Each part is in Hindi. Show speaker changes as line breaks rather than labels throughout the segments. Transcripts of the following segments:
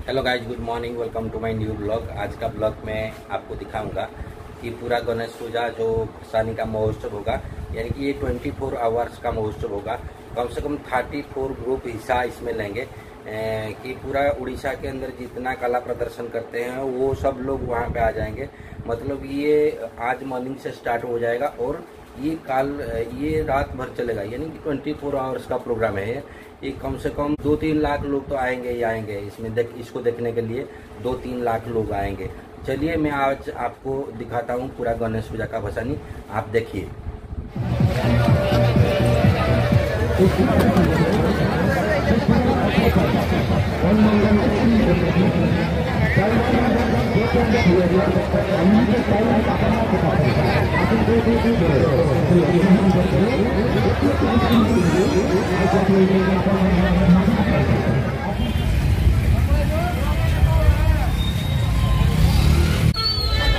Hello guys good morning welcome to my new blog आज का ब्लॉग मैं आपको दिखाऊँगा कि पूरा गणेश पूजा जो भसानी का महोत्सव होगा, यानी कि ये 24 फोर आवर्स का महोत्सव होगा। कम से कम 34 ग्रुप हिस्सा इसमें लेंगे। कि पूरा उड़ीसा के अंदर जितना कला प्रदर्शन करते हैं, वो सब लोग वहाँ पे आ जाएँगे। मतलब ये आज मॉर्निंग से स्टार्ट हो जाएगा और ये काल, ये रात भर चलेगा। यानी कि ट्वेंटी फोर आवर्स का प्रोग्राम है ये कम से कम दो तीन लाख लोग तो आएँगे ही आएँगे इसमें देख, इसको देखने के लिए दो तीन लाख लोग आएँगे। चलिए मैं आज आपको दिखाता हूँ पूरा गणेश पूजा का भसानी। आप देखिए।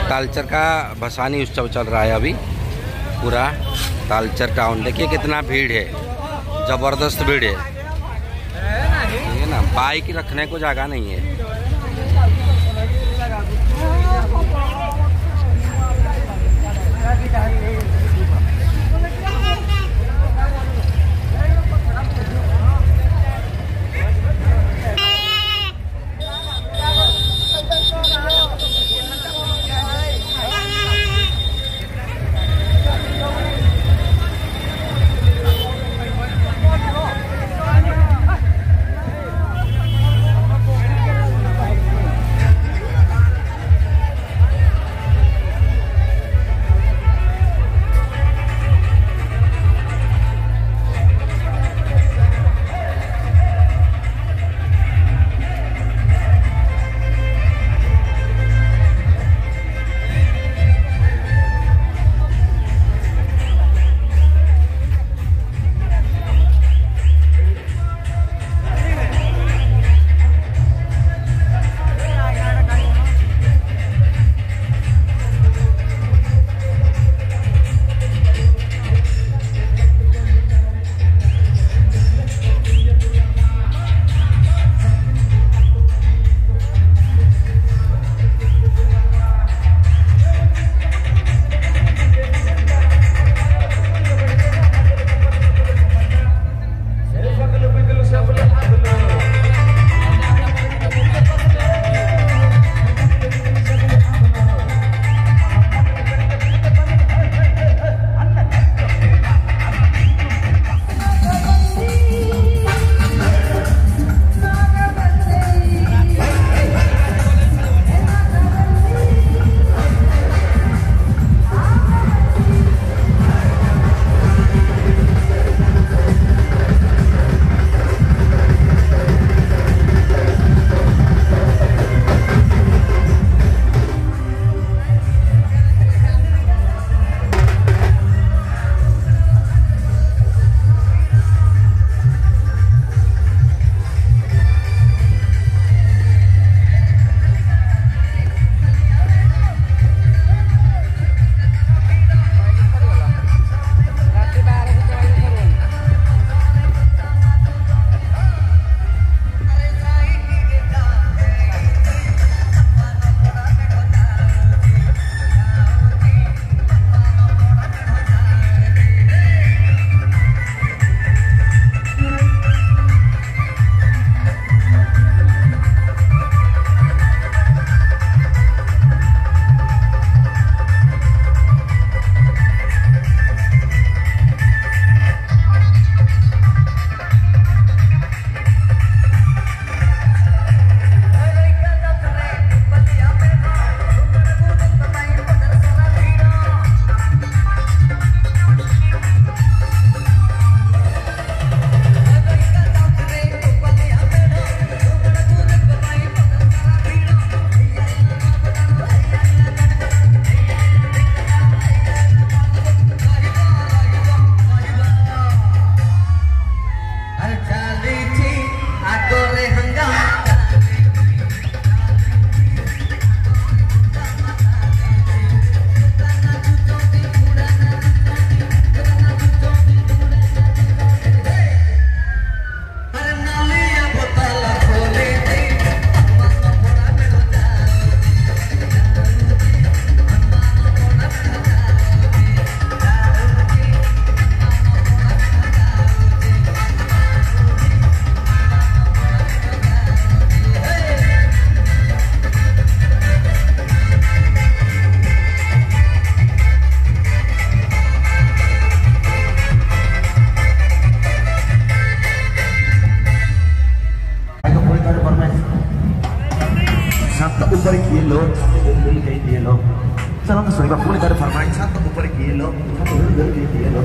तालचर का भसानी उत्सव चल रहा है अभी। पूरा तालचर टाउन देखिए कितना भीड़ है। ज़बरदस्त भीड़ है। बाइक रखने को जगह नहीं है।
छात्र ऊपर किए लो। छात्र के लो चलो ना सुनिए पूरी तरह फरमाइश त ऊपर किए लो किए लो।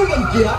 dengan dia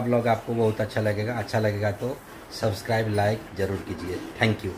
का ब्लॉग आपको बहुत अच्छा लगेगा अच्छा लगेगा तो सब्सक्राइब लाइक ज़रूर कीजिए। Thank you